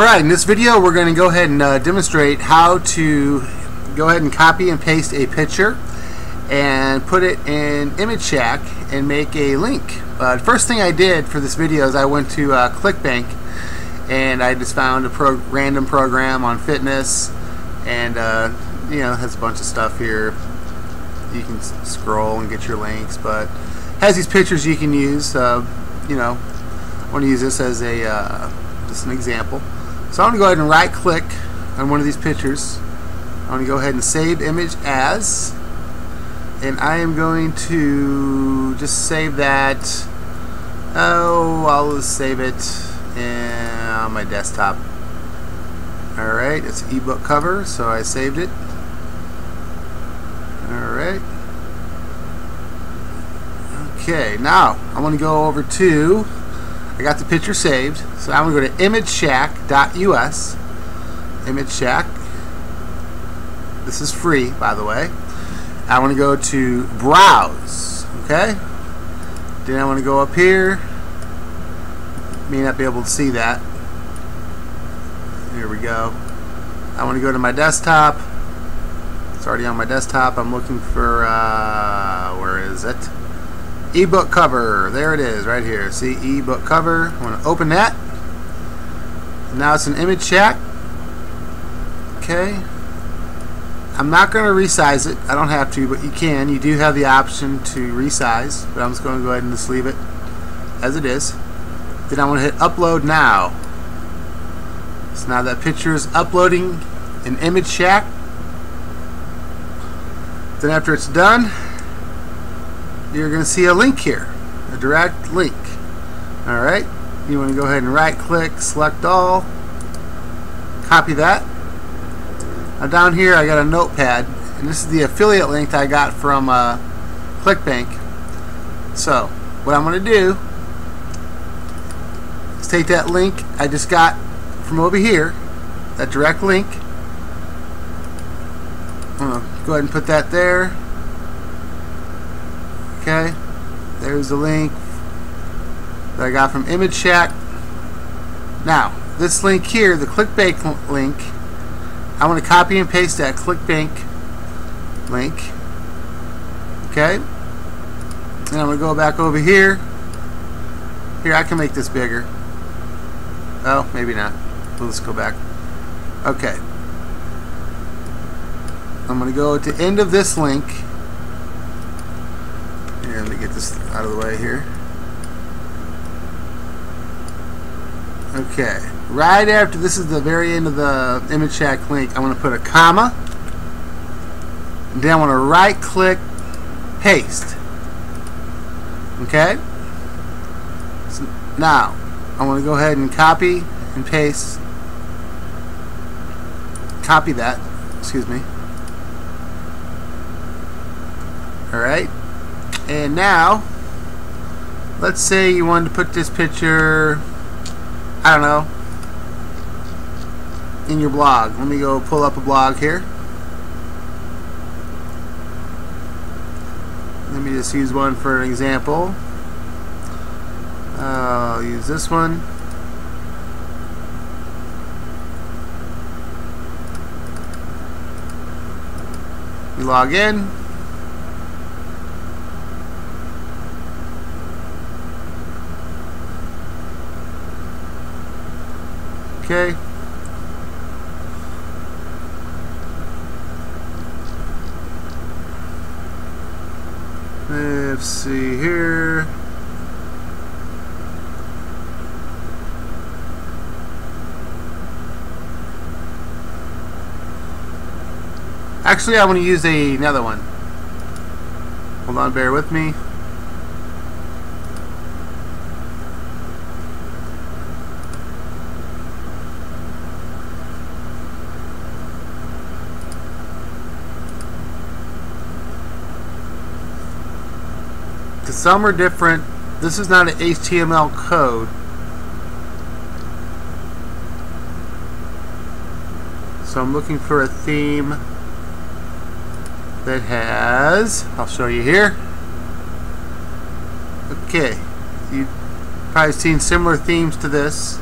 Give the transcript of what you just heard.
Alright, in this video we're going to go ahead and uh, demonstrate how to go ahead and copy and paste a picture and put it in ImageShack and make a link. Uh, the first thing I did for this video is I went to uh, ClickBank and I just found a pro random program on fitness and uh, you know has a bunch of stuff here you can scroll and get your links but has these pictures you can use uh, you know I want to use this as a uh, just an example so I'm going to go ahead and right click on one of these pictures. I'm going to go ahead and save image as and I am going to just save that. Oh I'll just save it eh, on my desktop. Alright it's ebook cover so I saved it. Alright okay now I want to go over to I got the picture saved. So I'm going to go to imageshack.us. ImageShack. This is free, by the way. I want to go to Browse. Okay? Then I want to go up here. May not be able to see that. Here we go. I want to go to my desktop. It's already on my desktop. I'm looking for, uh, where is it? Ebook cover. There it is right here. See ebook cover. I'm going to open that. Now it's an ImageShack okay. I'm not going to resize it. I don't have to but you can. You do have the option to resize but I'm just going to go ahead and just leave it as it is. Then I want to hit upload now. So now that picture is uploading an ImageShack then after it's done you're going to see a link here, a direct link. Alright, you want to go ahead and right click, select all, copy that. Now down here I got a notepad, and this is the affiliate link I got from uh, ClickBank. So, what I'm going to do is take that link I just got from over here, that direct link, I'm going to go ahead and put that there Okay, there's the link that I got from ImageShack. Now, this link here, the ClickBank link, I want to copy and paste that ClickBank link. Okay, and I'm going to go back over here. Here, I can make this bigger. Oh, maybe not. Let's go back. Okay. I'm going to go to end of this link here, let me get this out of the way here. Okay, right after this is the very end of the ImageShack link, I'm going to put a comma. Then I want to right click, paste. Okay? So now, I want to go ahead and copy and paste. Copy that, excuse me. Alright, and now, let's say you wanted to put this picture, I don't know, in your blog. Let me go pull up a blog here. Let me just use one for an example. Uh, I'll use this one. You log in. Okay. Let's see here. Actually, I want to use a, another one. Hold on, bear with me. Because some are different. This is not an HTML code. So I'm looking for a theme that has, I'll show you here. Okay, you've probably seen similar themes to this.